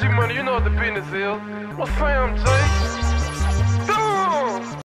G money, you know what the business is. What's Sam J?